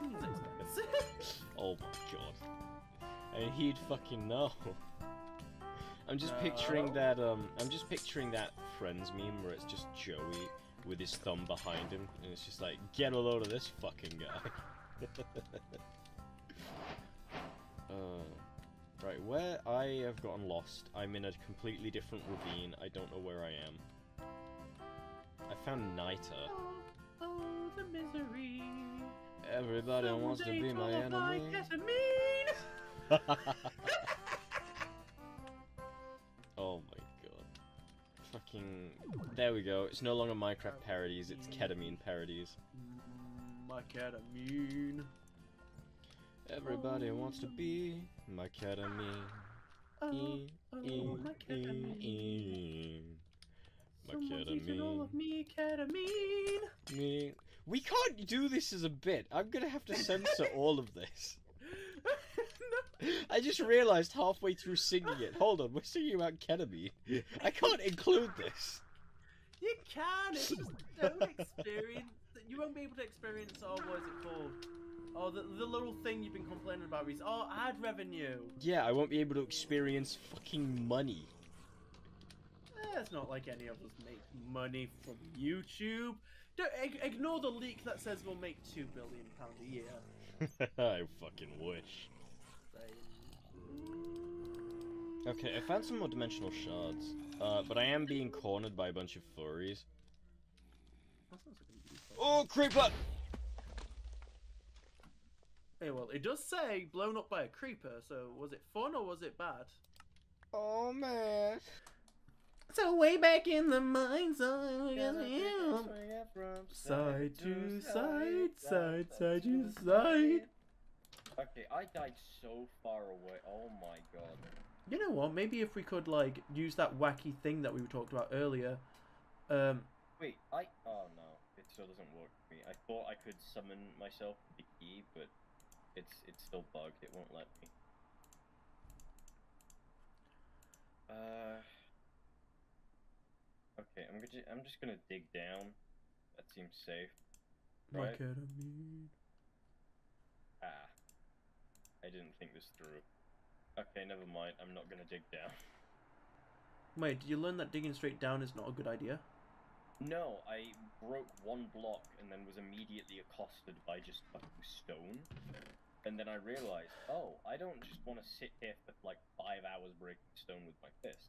Cartoon's. Oh my god. And he'd fucking know. I'm just No. picturing that, um, I'm just picturing that Friends meme where it's just Joey with his thumb behind him, and it's just like, get a load of this fucking guy. uh, right, where I have gotten lost, I'm in a completely different ravine, I don't know where I am. I found Nita. oh, oh, the misery. Everybody wants to be my enemy. ketamine. oh my god. Fucking. There we go. It's no longer Minecraft parodies, it's ketamine parodies. My ketamine. Everybody wants to be my ketamine. Oh, oh, e, oh, my ketamine. My Someone's eating all of me ketamine. Me. We can't do this as a bit. I'm gonna have to censor all of this. I just realised halfway through singing it. Hold on, we're singing about ketamine. I can't include this. You can. It's just don't experience. You won't be able to experience. Oh, what is it called? Oh, the, the little thing you've been complaining about is oh ad revenue. Yeah, I won't be able to experience fucking money. It's not like any of us make money from YouTube. Don't ig- ignore the leak that says we'll make two billion pound a year. I fucking wish. Okay, I found some more dimensional shards. Uh, but I am being cornered by a bunch of furries. That sounds like a useful- Oh, creeper! Hey, well, it does say blown up by a creeper. So was it fun or was it bad? Oh man. So way back in the mines, I Side to side, side, side to side. Okay, I died so far away. Oh my god. You know what? Maybe if we could like use that wacky thing that we talked about earlier. Um, Wait, I. Oh no, it still doesn't work for me. I thought I could summon myself with the key, but it's it's still bugged. It won't let me. Uh. Okay, I'm gonna. I'm just gonna dig down. That seems safe. my Right. ketamine. Ah. I didn't think this through. Okay, never mind. I'm not gonna dig down. Wait, did you learn that digging straight down is not a good idea? No, I broke one block and then was immediately accosted by just fucking stone. And then I realized, oh, I don't just want to sit here for like five hours breaking stone with my fist.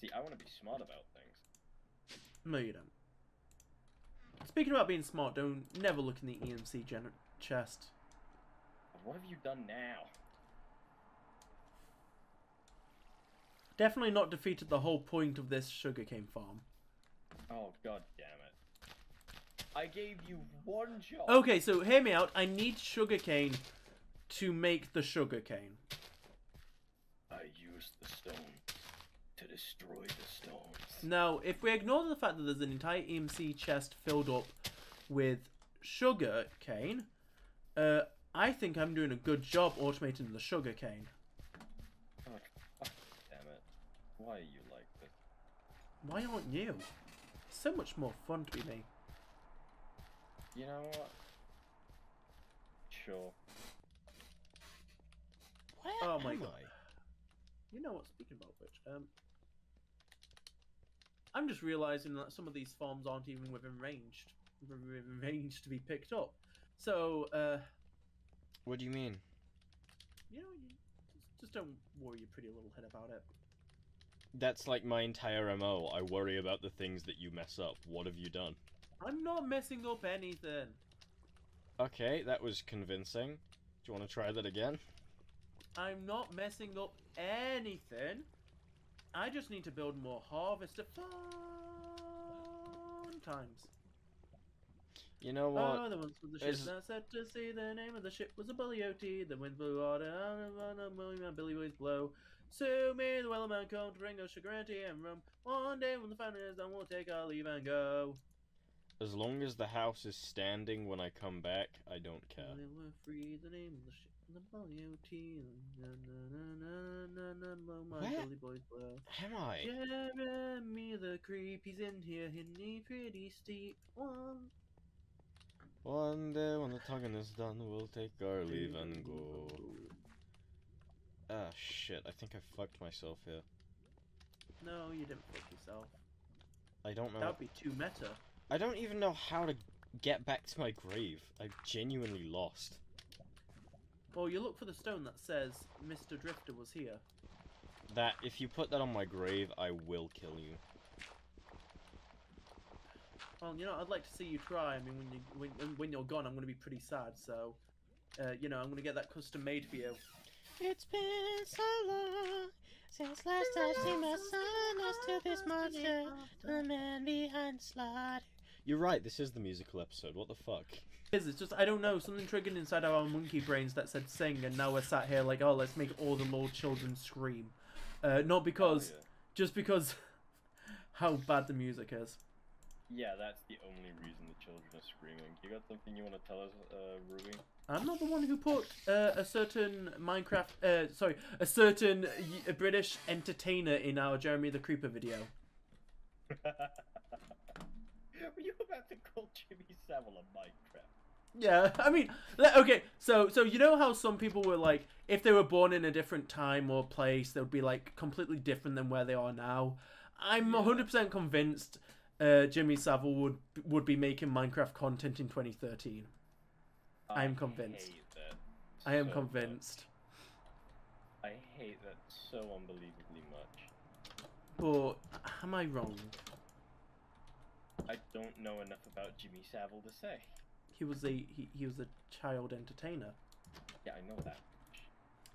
See, I want to be smart about things. No, you don't. Speaking about being smart, don't never look in the EMC gen- chest. What have you done now? Definitely not defeated the whole point of this sugarcane farm. Oh, god damn it. I gave you one job. Okay, so hear me out. I need sugarcane to make the sugarcane. I used the stone to destroy the stones. Now, if we ignore the fact that there's an entire EMC chest filled up with sugar cane, uh, I think I'm doing a good job automating the sugar cane. Oh, fuck, damn it. Why are you like this? Why aren't you? It's So much more fun to be me. You know what? Sure. Where Oh my am God. I? You know what? Speaking about which, um, I'm just realizing that some of these farms aren't even within range, within range to be picked up. So, uh, What do you mean? you know, you just, just don't worry your pretty little head about it. That's like my entire MO. I worry about the things that you mess up. What have you done? I'm not messing up anything. Okay, that was convincing. Do you want to try that again? I'm not messing up anything. I just need to build more harvester fun times. You know Oh, what? the ones the ship that set to sea. The name of the ship was a Billy o' Tea. The wind blew out and a Billy Man, Billy Boys blow. So may the Wellerman come to bring us sugar and rum. One day when the fun is done, we'll take our leave and go. As long as the house is standing when I come back, I don't care. They were free. The name of the ship was a Am I? Jeremy the creep, he's in here, me pretty steep. One. One day when the talking is done, we'll take our leave and go. Ah, shit. I think I fucked myself here. No, you didn't fuck yourself. I don't know. That'd be too meta. I don't even know how to get back to my grave. I've genuinely lost. Well, you look for the stone that says Mr. Drifter was here. That, if you put that on my grave, I will kill you. Well, you know, I'd like to see you try. I mean, when you when, when- when you're gone, I'm going to be pretty sad. So, uh, you know, I'm going to get that custom made for you. It's been so long since last I've seen my son next to this monster, the man behind the slide. You're right, this is the musical episode. What the fuck? It is, It's just I don't know something triggered inside of our monkey brains that said sing, and now we're sat here like, oh, let's make all the little children scream. Uh, not because, Oh, just because how bad the music is. yeah. yeah, that's the only reason the children are screaming. You got something you want to tell us, uh, Ruby? I'm not the one who put uh, a certain Minecraft, uh, sorry, a certain y- a British entertainer in our Jeremy the Creeper video. Were you about to call Jimmy Savile a Minecraft? Yeah, I mean, okay, so so you know how some people were like, if they were born in a different time or place, they would be like completely different than where they are now. I'm Yeah. 100% convinced uh, Jimmy Savile would would be making Minecraft content in 2013. I am convinced. that I am so convinced. much. I hate that so unbelievably much. But am I wrong? I don't know enough about Jimmy Savile to say. He was a he, he was a child entertainer, Yeah, I know that.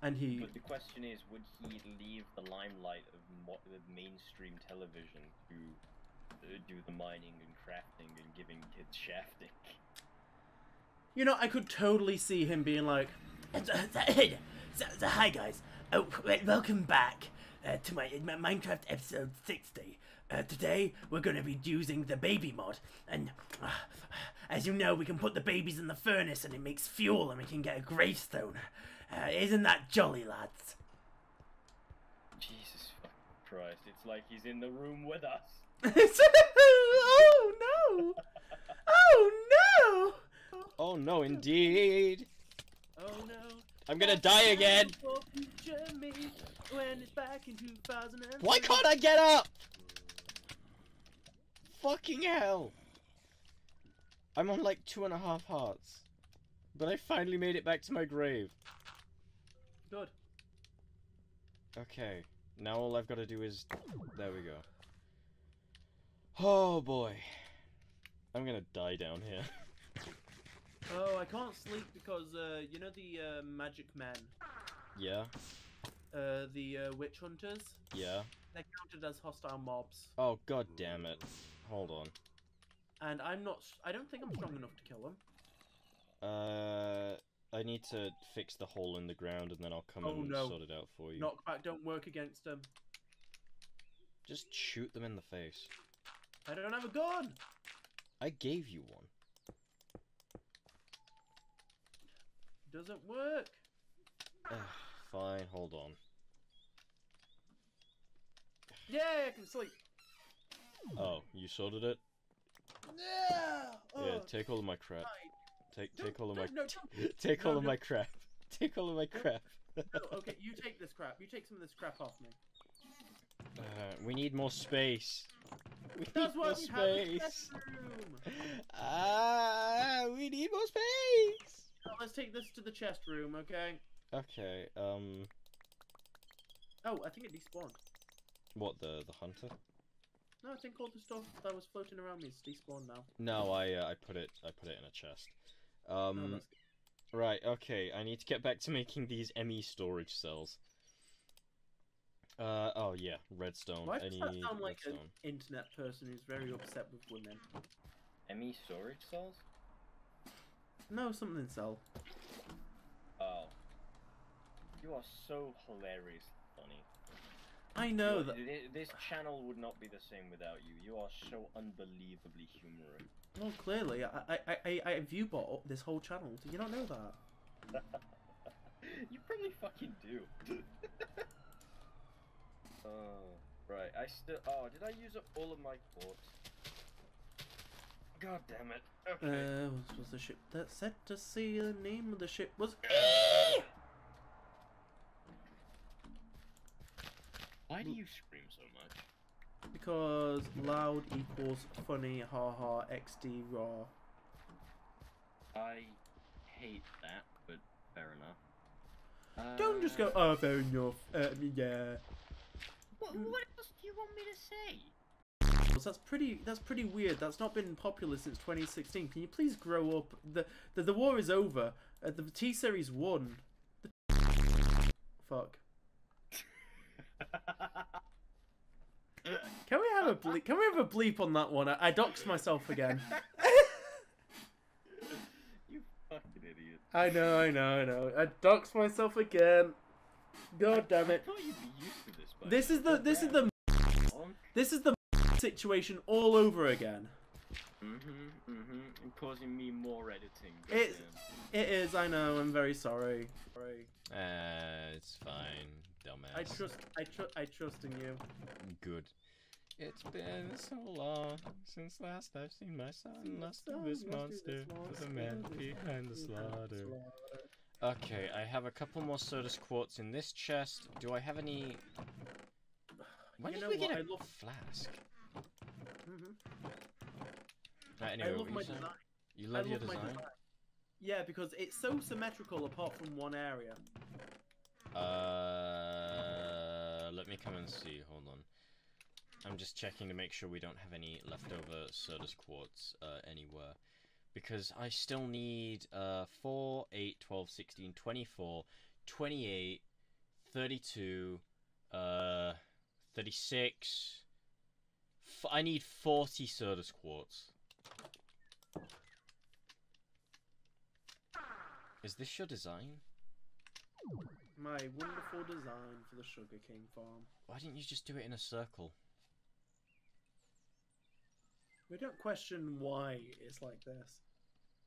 and he But the question is, would he leave the limelight of mo- the mainstream television to uh, do the mining and crafting and giving kids shafting? You know, I could totally see him being like, So, so, so hi guys, oh, welcome back uh, to my, my Minecraft episode 60. Uh, today we're going to be using the baby mod, and uh, as you know, we can put the babies in the furnace and it makes fuel, and we can get a gravestone. Uh, isn't that jolly, lads? Jesus Christ! It's like he's in the room with us. oh no! Oh no! Oh no, indeed! Oh no! I'm gonna die again! For future me, when it's back in Why can't I get up? Fucking hell! I'm on like two and a half hearts. But I finally made it back to my grave. Good. Okay, now all I've got to do is. There we go. Oh boy. I'm gonna die down here. Oh, I can't sleep because uh, you know the uh, magic men, yeah? uh, the uh, witch hunters. Yeah? They're counted as hostile mobs, Oh god damn it. Hold on. And I'm not. I don't think I'm strong enough to kill them. Uh. I need to fix the hole in the ground and then I'll come Oh, and no. sort it out for you. Knockback don't work against them. Just shoot them in the face. I don't have a gun. I gave you one. Doesn't work. Ugh, Fine, hold on. Yeah, I can sleep. Oh, you sorted it? Yeah. Yeah, Oh, take all of my crap. Take take all of my no, take all of my crap. Take all of my crap. okay, you take this crap. You take some of this crap off me. Uh, we need more space. We That's need more space. Ah, we need more space. Now, let's take this to the chest room, okay? Okay. Um, Oh, I think it despawned. what the the hunter? No, I think all the stuff that was floating around me is despawned now. No, I uh, I put it I put it in a chest. Oh, Um, that's right. Okay, I need to get back to making these ME storage cells. Uh oh yeah, redstone. Why I does need that sound like an internet person who's very upset with women? ME storage cells? No, something cell. Oh. You are so hilarious, funny. I know that. This channel would not be the same without you. You are so unbelievably humorous. Well, clearly, I I I I, I view bought this whole channel. Do you not know that? you probably fucking do. oh, right. I still. Oh, did I use up all of my quartz? God damn it. Okay. Uh, what was the ship that set to sea? The name of the ship was. Why do you scream so much? Because loud equals funny, haha, XD raw. I hate that, but fair enough. Don't just go, oh, fair enough. Uh, yeah. What, what else do you want me to say? That's pretty. That's pretty weird. That's not been popular since 2016. Can you please grow up? The the, the war is over. Uh, the T series won. The Fuck. Can we have a bleep? Can we have a bleep on that one? I, I doxed myself again. you fucking idiot. I know, I know, I know. I doxed myself again. God damn I it. thought you'd be used to this. by This is the this is the this is the situation all over again. Mm-hmm, mm-hmm. Causing me more editing. It's- goddamn. It is. I know. I'm very sorry. Sorry. Uh, it's fine, dumbass. I trust. I trust. I trust in you. Good. It's been so long since last I've seen my son lost to this monster, to the man behind the slaughter. Okay, I have a couple more Certus quartz in this chest. Do I have any? When You did know we what? get a I love- flask? Mhm. Right, anyway, I love my design. You I love your love my design? design. Yeah, because it's so symmetrical apart from one area. Uh, let me come and see. Hold on. I'm just checking to make sure we don't have any leftover Certus quartz uh, anywhere. Because I still need uh, 4, 8, 12, 16, 24, 28, 32, uh, 36. F- I need 40 Certus quartz. Is this your design? My wonderful design for the Sugar King farm. Why didn't you just do it in a circle? We don't question why it's like this.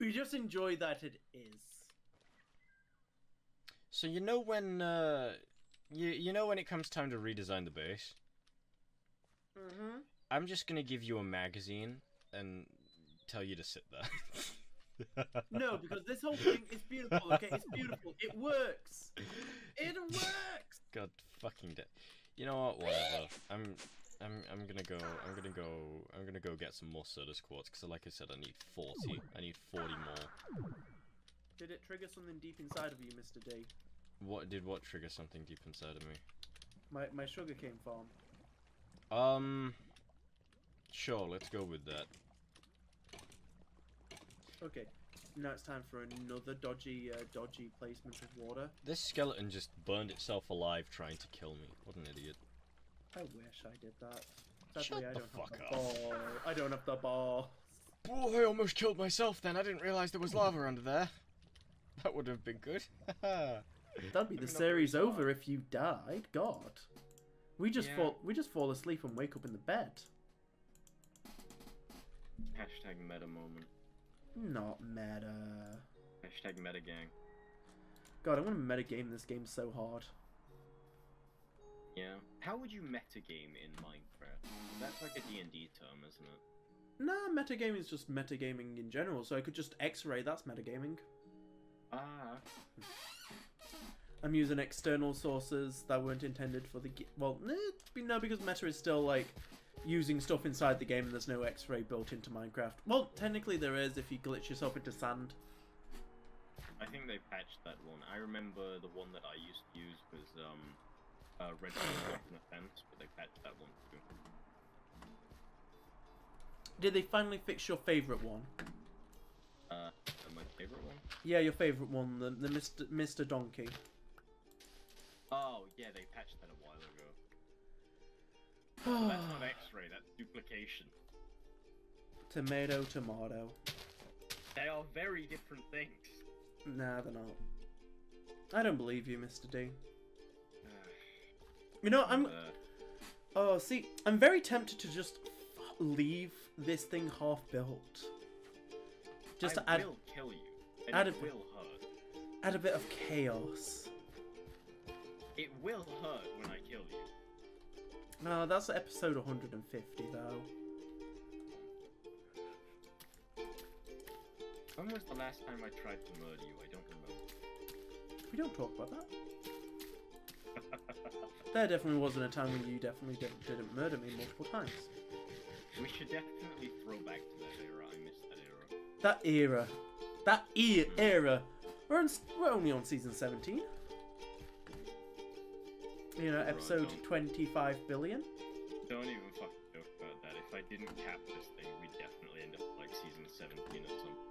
We just enjoy that it is. So you know when uh, you you know when it comes time to redesign the base, Mm-hmm. I'm just gonna give you a magazine and tell you to sit there. No, because this whole thing is beautiful. Okay, it's beautiful. It works. It works. God fucking da- You know what? Whatever. I'm I'm I'm gonna go. I'm gonna go. I'm gonna go get some more Certus quartz because, like I said, I need forty. I need forty more. Did it trigger something deep inside of you, Mr. D? What did what trigger something deep inside of me? My my Sugar King farm. Um. Sure. Let's go with that. Okay, now it's time for another dodgy, uh, dodgy placement of water. This skeleton just burned itself alive trying to kill me. What an idiot. I wish I did that. Shut I the don't fuck have the up. ball. I don't have the ball. Oh, I almost killed myself then. I didn't realize there was lava under there. That would have been good. That'd be the Maybe not very series smart. over if you died. God, we just Yeah. fall. We just fall asleep and wake up in the bed. Hashtag meta moment. Not meta. Hashtag meta gang. God, I want to metagame this game so hard. Yeah. How would you metagame in Minecraft? That's like a D&D term, isn't it? Nah, metagaming is just metagaming in general, so I could just X-ray. That's metagaming. Ah. I'm using external sources that weren't intended for the ge- well, eh, no, because meta is still like using stuff inside the game, and there's no X-ray built into Minecraft. Well, technically there is if you glitch yourself into sand. I think they patched that one. I remember the one that I used to use was um, uh, Redstone Weapon Offense, but they patched that one too. Did they finally fix your favorite one? Uh, my favorite one? Yeah, your favorite one, the the Mr. Mr. Donkey. Oh, yeah, they patched that ago. That's not X-ray, that's duplication. tomato, tomato. They are very different things. Nah, they're not. I don't believe you, Mr. D. You know, I'm. Uh, Oh, see, I'm very tempted to just leave this thing half built. Just I to add will kill you, and add it a- will hurt. add a bit of chaos. It will hurt No, that's episode 150 though. When was the last time I tried to murder you? I don't remember. We don't talk about that. There definitely wasn't a time when you definitely didn't, didn't murder me multiple times. we should definitely throw back to that era. I miss that era. That era. That e- era. We're, on, we're only on season 17. You know, episode don't. 25 billion. Don't even fucking joke about that. If I didn't cap this thing, we'd definitely end up like season 17 or something.